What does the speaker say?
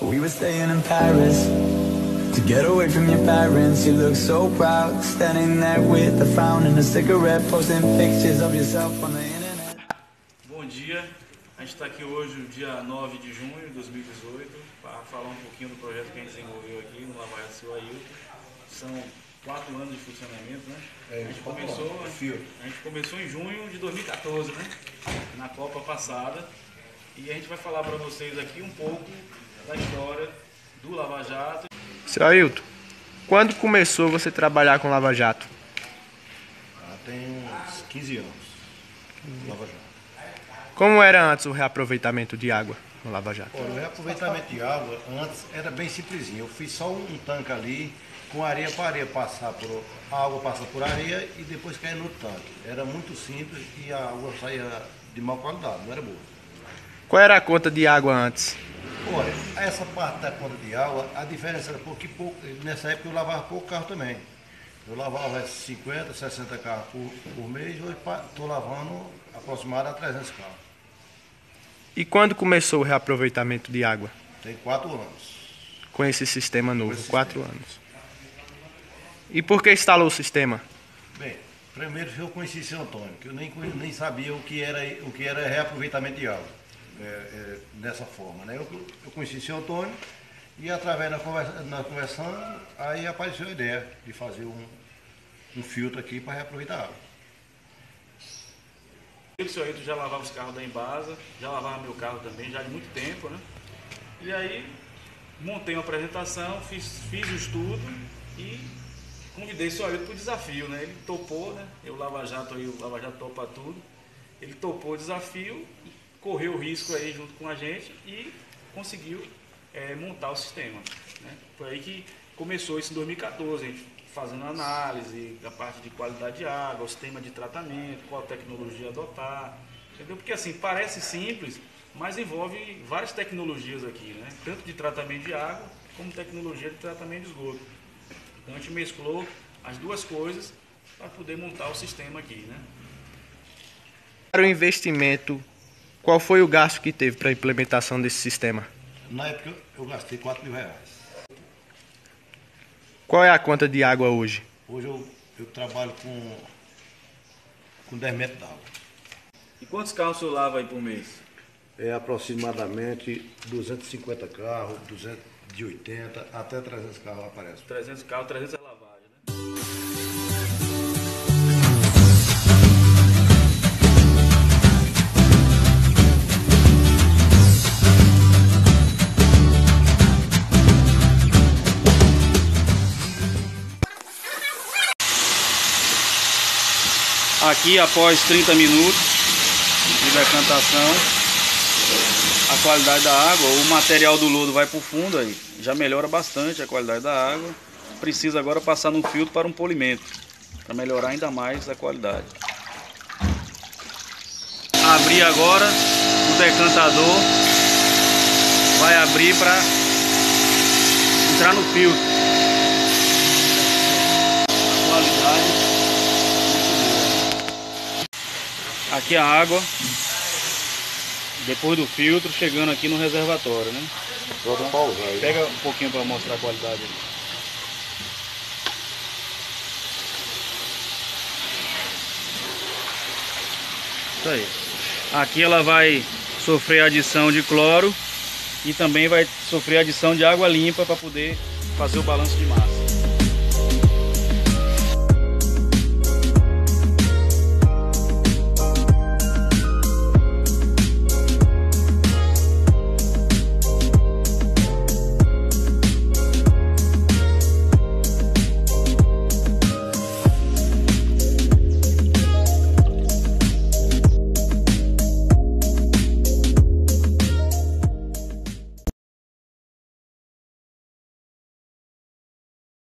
We were staying in Paris To get away from your parents You look so proud Standing there with a frown and a cigarette Posting pictures of yourself on the internet Bom dia, a gente está aqui hoje, dia 9 de junho de 2018, para falar um pouquinho do projeto que a gente desenvolveu aqui no Lava Jato Seu Ailton. São quatro anos de funcionamento, né? É, a, gente começou, fio. a gente começou em junho de 2014, né? Na Copa passada. E a gente vai falar para vocês aqui um pouco da história do Lava Jato. Seu Ailton, quando começou você trabalhar com Lava Jato? Ah, tem uns 15 anos. Lava Jato. Como era antes o reaproveitamento de água no Lava Jato? Olha, o reaproveitamento de água antes era bem simplesinho. Eu fiz só um tanque ali com areia para areia passar por. A água passa por areia e depois cai no tanque. Era muito simples e a água saía de má qualidade, não era boa. Qual era a conta de água antes? Olha, essa parte da conta de água, a diferença era porque pouco, nessa época eu lavava pouco carro também. Eu lavava 50, 60 carros por, por mês, hoje estou lavando aproximado a 300 carros. E quando começou o reaproveitamento de água? Tem quatro anos. Com esse sistema novo, esse quatro anos. E por que instalou o sistema? Bem, primeiro eu conheci seu Antônio, que eu nem, nem sabia o que era, o que era reaproveitamento de água, é, é, dessa forma. Né? Eu, eu conheci seu Antônio e através da conversa, na conversando, aí apareceu a ideia de fazer um, um filtro aqui para reaproveitar a água. O seu Ailton já lavava os carros da Embasa, já lavava meu carro também, já de muito tempo, né? E aí montei uma apresentação, fiz, fiz o estudo e convidei o seu Ailton para o desafio, né? Ele topou, né? Eu Lava Jato aí, o Lava Jato topa tudo. Ele topou o desafio, correu o risco aí junto com a gente e conseguiu eh, montar o sistema. Né? Foi aí que começou isso em 2014, a gente fazendo análise da parte de qualidade de água, o sistema de tratamento, qual tecnologia adotar, entendeu? Porque assim, parece simples, mas envolve várias tecnologias aqui, né? Tanto de tratamento de água, como tecnologia de tratamento de esgoto. Então a gente mesclou as duas coisas para poder montar o sistema aqui, né? Para o investimento, qual foi o gasto que teve para a implementação desse sistema? Na época eu gastei 4 mil reais. Qual é a conta de água hoje? Hoje eu, eu trabalho com, com 10 metros d'água. E quantos carros o senhor lava aí por mês? É aproximadamente 250 carros, 280, até 300 carros aparecem. 300 carros, 300 Aqui, após 30 minutos de decantação, a qualidade da água, o material do lodo vai para o fundo aí, já melhora bastante a qualidade da água. Precisa agora passar no filtro para um polimento, para melhorar ainda mais a qualidade. Abrir agora o decantador, vai abrir para entrar no filtro. A qualidade muito boa. Aqui a água depois do filtro, chegando aqui no reservatório, né? Pausar. Pega um pouquinho para mostrar a qualidade. Isso aí. Aqui ela vai sofrer adição de cloro e também vai sofrer adição de água limpa para poder fazer o balanço de massa.